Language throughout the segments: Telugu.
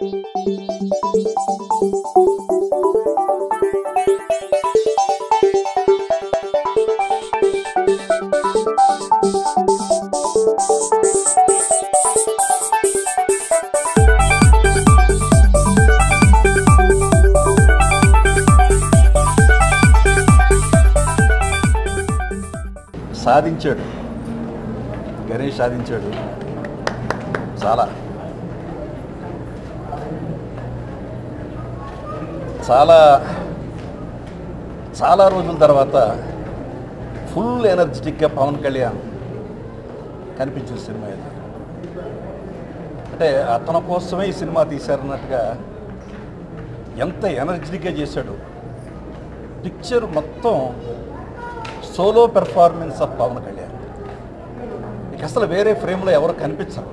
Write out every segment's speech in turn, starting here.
సాధించాడు. గణేష్ సాధించాడు. చాలా. చాలా చాలా రోజుల తర్వాత ఫుల్ ఎనర్జెటిక్గా పవన్ కళ్యాణ్ కనిపించిన సినిమా ఇది. అంటే అతని కోసమే ఈ సినిమా తీశారన్నట్టుగా ఎంత ఎనర్జెటిక్గా చేశాడు. పిక్చర్ మొత్తం solo performance of Pawan Kalyan. ఇక అసలు వేరే ఫ్రేమ్లో ఎవరు కనిపించరు.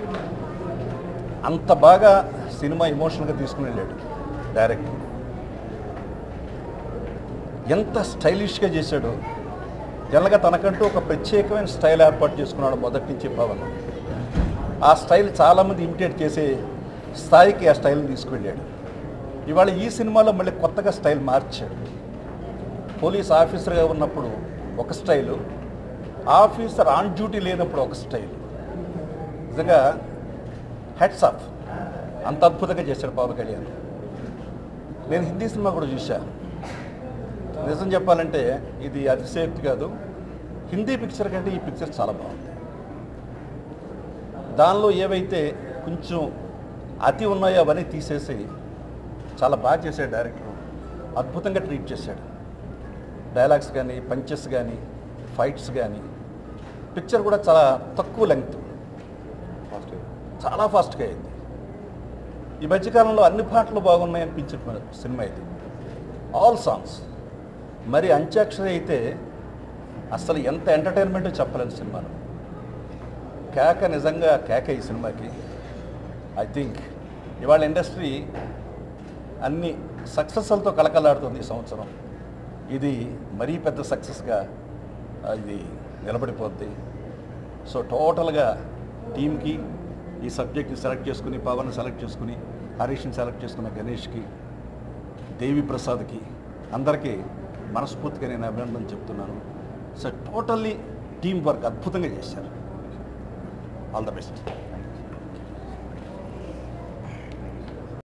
అంత బాగా సినిమా ఇమోషనల్గా తీసుకుని వెళ్ళాడు డైరెక్ట్. ఎంత స్టైలిష్గా చేశాడు. జనరల్గా తనకంటూ ఒక ప్రత్యేకమైన స్టైల్ ఏర్పాటు చేసుకున్నాడు మొదటి నుంచి పవన్. ఆ స్టైల్ చాలామంది ఇమిటేట్ చేసే స్థాయికి ఆ స్టైల్ని తీసుకువెళ్ళాడు. ఇవాళ ఈ సినిమాలో మళ్ళీ కొత్తగా స్టైల్ మార్చాడు. పోలీస్ ఆఫీసర్గా ఉన్నప్పుడు ఒక స్టైలు ఆఫీసర్ ఆన్ డ్యూటీ లేనప్పుడు ఒక స్టైల్. నిజంగా హెడ్స్ ఆఫ్. అంత అద్భుతంగా చేశాడు పవన్ కళ్యాణ్. నేను హిందీ సినిమా కూడా చూశా. నిజం చెప్పాలంటే ఇది అతిశయోక్తి కాదు. హిందీ పిక్చర్ కంటే ఈ పిక్చర్ చాలా బాగుంది. దానిలో ఏవైతే కొంచెం అతి ఉన్నాయో అవన్నీ తీసేసి చాలా బాగా చేశాడు డైరెక్టర్. అద్భుతంగా ట్రీట్ చేశాడు. డైలాగ్స్ కానీ పంచెస్ కానీ ఫైట్స్ కానీ. పిక్చర్ కూడా చాలా తక్కువ లెంగ్త్. చాలా ఫాస్ట్గా అయింది. ఈ మధ్యకాలంలో అన్ని పాటలు బాగున్నాయి అనిపించిన సినిమా ఇది. ఆల్ సాంగ్స్ మరి అంత్యాక్షరి అయితే అసలు ఎంత ఎంటర్టైన్మెంట్ చెప్పలేని సినిమాను కేక నిజంగా కేక ఈ సినిమాకి. ఐ థింక్ ఇవాళ ఇండస్ట్రీ అన్ని సక్సెస్లతో కలకలాడుతుంది ఈ సంవత్సరం. ఇది మరీ పెద్ద సక్సెస్గా ఇది నిలబడిపోద్ది. సో టోటల్గా టీంకి ఈ సబ్జెక్ట్ని సెలెక్ట్ చేసుకుని పవన్ సెలెక్ట్ చేసుకుని హరీష్ని సెలెక్ట్ చేసుకున్న గణేష్కి దేవి ప్రసాద్కి అందరికీ మనస్ఫూర్తిగా నేను అభినందన చెప్తున్నాను. సో టోటల్లీ టీం వర్క్ అద్భుతంగా చేశారు. All the best